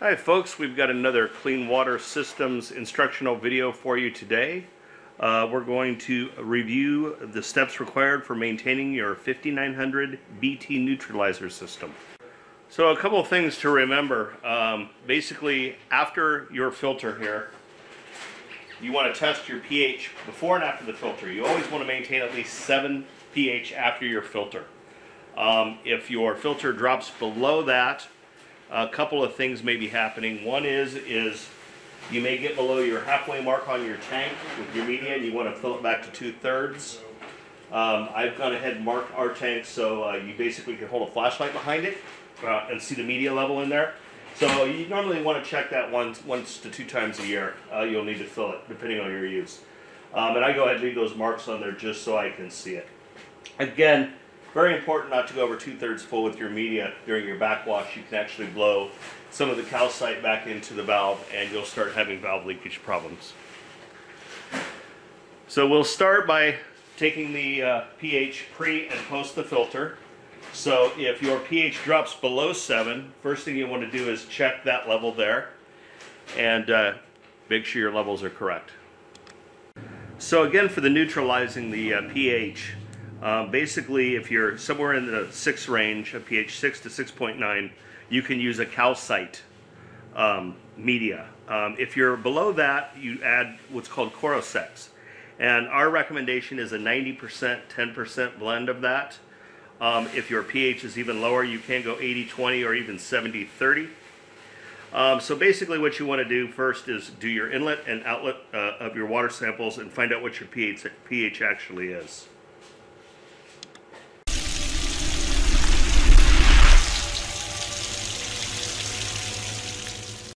Hi folks, we've got another Clean Water Systems instructional video for you today. Uh, we're going to review the steps required for maintaining your 5900 BT neutralizer system. So a couple of things to remember. Um, basically, after your filter here, you want to test your pH before and after the filter. You always want to maintain at least 7 pH after your filter. Um, if your filter drops below that, a couple of things may be happening. One is is you may get below your halfway mark on your tank with your media, and you want to fill it back to two thirds. Um, I've gone ahead and marked our tank so uh, you basically can hold a flashlight behind it uh, and see the media level in there. So you normally want to check that once, once to two times a year. Uh, you'll need to fill it depending on your use. Um, and I go ahead and leave those marks on there just so I can see it. Again, very important not to go over two thirds full with your media during your backwash. You can actually blow some of the calcite back into the valve and you'll start having valve leakage problems. So we'll start by taking the uh, pH pre and post the filter. So if your pH drops below 7, first thing you want to do is check that level there and uh, make sure your levels are correct. So again for the neutralizing the uh, pH, um, basically if you're somewhere in the 6 range, a pH 6 to 6.9, you can use a calcite um, media. Um, if you're below that, you add what's called Corosex. And our recommendation is a 90% 10% blend of that. Um, if your pH is even lower, you can go 80-20 or even 70-30. Um, so basically what you want to do first is do your inlet and outlet uh, of your water samples and find out what your pH, pH actually is.